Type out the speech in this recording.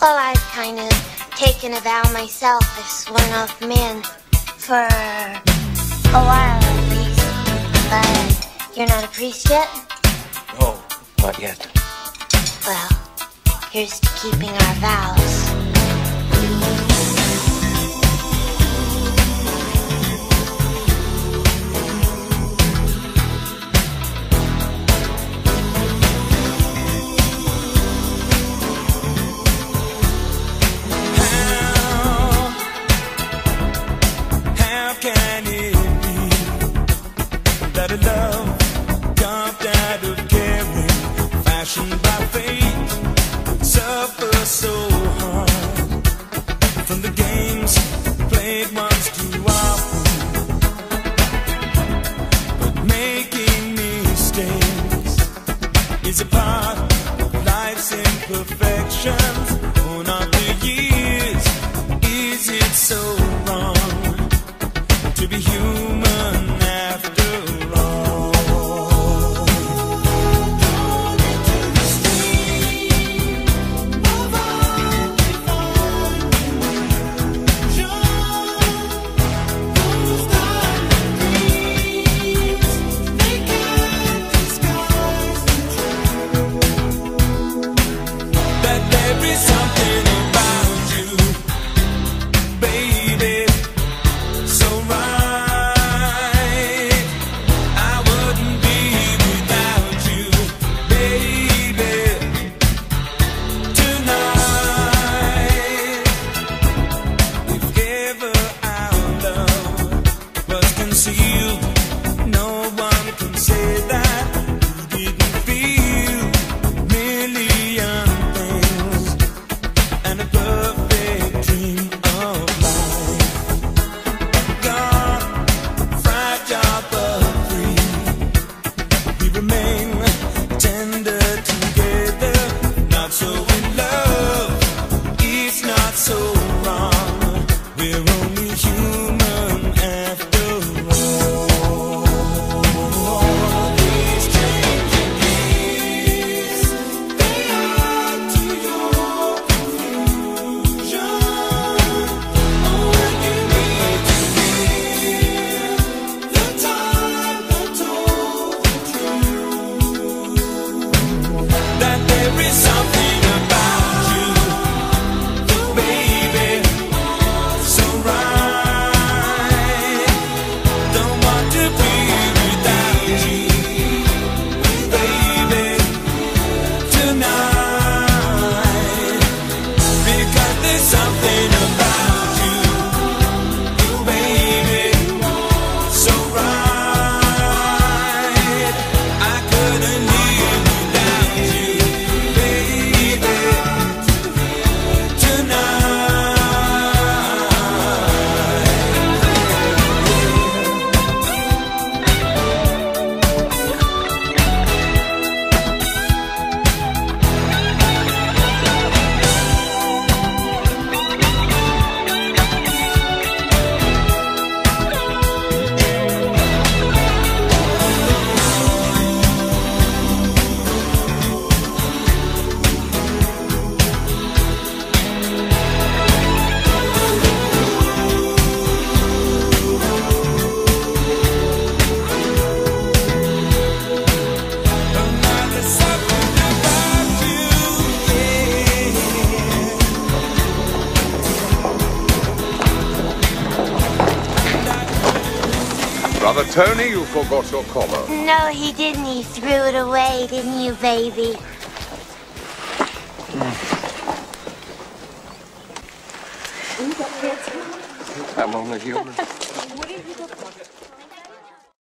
Well, I've kind of taken a vow myself as one of men for a while at least. But you're not a priest yet? No, not yet. Well, here's to keeping our vows. That love out of caring, fashioned by fate, suffers so hard from the games played once too often? But making mistakes is a part of life's imperfections. Born after years, is it so something Brother Tony, you forgot your collar. No, he didn't. He threw it away, didn't you, baby? I'm only human.